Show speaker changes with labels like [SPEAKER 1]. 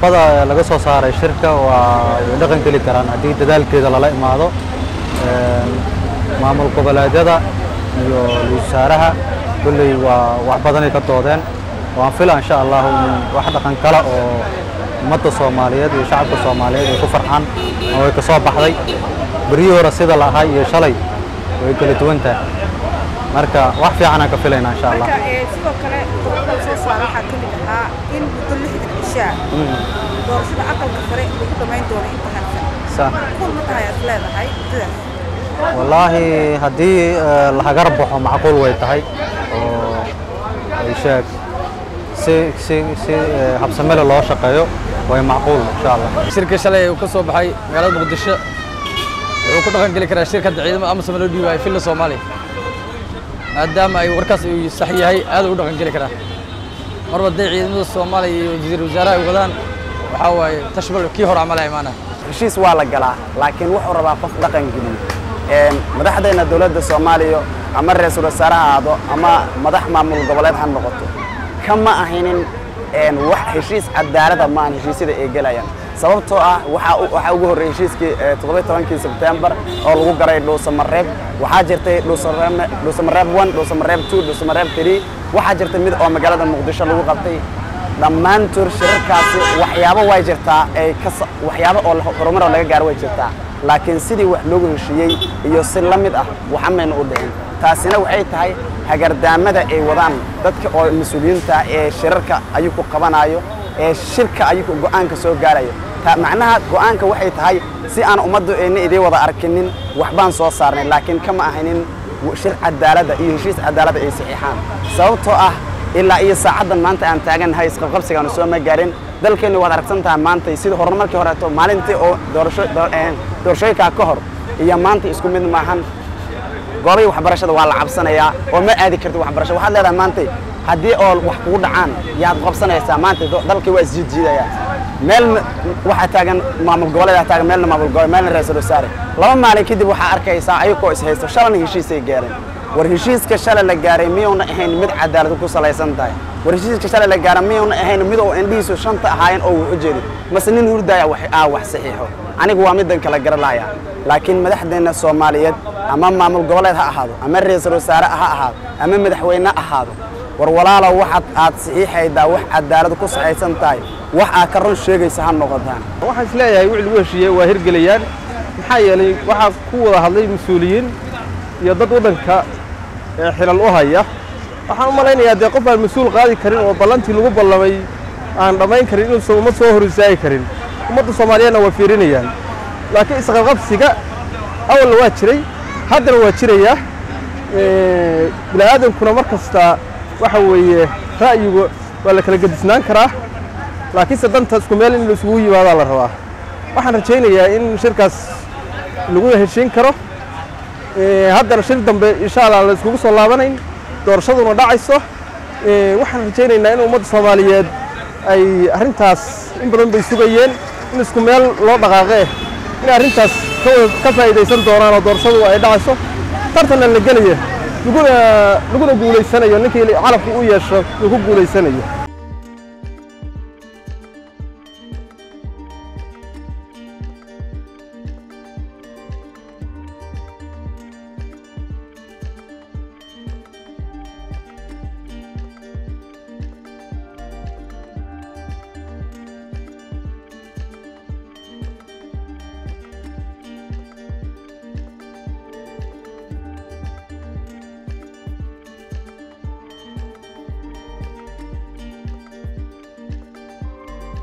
[SPEAKER 1] bada laga soo saaray shirka waa dhaqan geli karaan. Haddii dadaalkeeda lala imaado maamul goboleedyada iyo wasaaraha kolley waa wax badanay ka doodeen. Waan fila insha allahu in wax dhaqan kale oo ummadda soomaaliyeed iyo shacabka soomaaliyeed ay ku farxaan oo way ka soo baxday. Beryihii hore sida la ahaa iyo shalay way kala duwan tahay. Marka wax fiicanaan ka filaynaa insha allah
[SPEAKER 2] sidoo kale qodobada soo saara waxaa ka mid ahaa in muddo lixdan cishaa doorashada aqalka sare lagu dhammayn doono inta harsan
[SPEAKER 1] sa
[SPEAKER 2] kun ma tahay aad leedahay muddadaas
[SPEAKER 1] wallaahi haddii eh, lahagar baxo macquul way tahay oo ay sheeg si si si eh, habsamele loo shaqeeyo way macquul insha allah
[SPEAKER 3] shirka shalay uu ka soo baxay magaalada muqdisho wuxuu ku dhaqan geli karaa shirkadda ciidamada amasa loo dhiibayo filla soomaaliya maadaama ay warkaas uu sax yahay aad u dhaqan geli karaa marba hadday ciidamada soomaaliya iyo wasiir wasaaraha ay wadaan waxaa waaye tashbal kii hore camal ay imaanaya
[SPEAKER 4] heshiis waa la galaa laakiin wuxuu rabaa qof dhaqan geliyo Een, madaxdeenna dowladda soomaaliya ama ra'iisul wasaare ha ahaado ama madax maamul goboleed ha noqoto kama ahaynin wax heshiis cadaalada ma aan heshiisyada ay gelayaan sababtoo ah waxaa ugu horreeyey heshiiskii eh, 17 sebtembar oo lagu garay dhuusamareeb waxaa jirtay dhuusamareeb dhuusamareeb 1 dhuusamareeb 2 dhuusamareeb 3 waxaa jirtay mid oo magaalada muqdisho lagu qabtay. Dhammaantood shirarkaasi waxyaabo way jirtaa waxyaabo oo horumar laga gaaro way jirtaa. Laakiin sidii wax loogu heshiiyey iyo si la mid ah waxa mayna u dhicin taasina waxay tahay hagardaamada ay wadaan. Dadka oo mas'uuliyiinta ee shirarka ayuku qabanayo ee shirka ayuku go'aanka soo gaarayo macnaha go'aanka waxay tahay si aan ummaddu ayna idii wada arkinin waxbaan soo saarnay laakiin kama ahaynin shir cadaalada iyo heshiis cadaalada ay saxiixaan. Sababtoo ah ilaa iyo saacaddan maanta aan taagannahay isqabqabsigaanu soo ma gaarin dalkeennu waad aragsan tahay maanta sida horumarkii horeeto maalintii oo doorashooyinkaa ka hor iyo maanta isku mid maahan. Goobay waxbarashada waa la cabsanayaa oo ma aadi kartid waxbarasho. Waxaad leedahay maanta haddii oo wax kugu dhacaan yaad qabsanaysaa maanta dalkii waa isjiidjiidaya meel waxaa taagan maamul goboleedaa taagan meelna maamul goboleed meelna ra'iisul wasaare laba maalin kadib waxaa arkaysaa ayagoo is haysto shalana heshiisay gaareen. War heshiiska shalay la gaaray miyuuna ahayn mid cadaalad ku salaysan tahay? War heshiiska shalay la gaaray miyuuna ahayn mid oo indhihiisu shanta ahaayeen oo wax u mase nin hurdaya aa wax saxiixo. Anigu waa midan kala garanaya laakiin madaxdeenna soomaaliyeed ama maamul goboleed ha ahaado ama ra'iisul wasaare ha ahaado ama madaxweyne ha ahaado war walaalow waxaad aad saxiixaydaa wax cadaalad ku saxaysan tahay wax aad ka run sheegaysa ha noqotaan.
[SPEAKER 5] Waxaan is leeyahay wixii lagu heshiiyey waa hirgelayaan. Maxaa yeelay waxaa ku wada hadlay mas'uuliyiin iyo dad waddanka xilal u haya. Waxaan u malaynayaa dee qof aan mas'uul qaadi karin oo ballantii lagu ballamay aan dhammayn karin inuusan ummad soo hor istaagi karin. Ummadda soomaaliyeedna waa fiirinayaan. Laakiin isqaqabsiga awalna waa jiray. Haddana waa jirayaa Eh, bini'aadankuna mar kasta waxa weeye ra'yigu waa la kala gedisnaan karaa laakiinse danta isku meel in la isugu yimaadaa la rabaa. Waxaan rajaynayaa in shirkaas lagu heshiin karo. Eh, haddana shir dambe insha allah la iskugu soo laabanayn doorashaduna dhacayso. Eh, waxaan rajaynaynaa in ummadda soomaaliyeed ay arrintaas in badan bay sugayeen in isku meel loo dhaqaaqee in arrintaas ka faa'iidaysan doonaan oo doorashadu ay dhacayso. Tartanna la gelaya laguna guulaysanayo ninkii calafku u yeesho ku guulaysanayo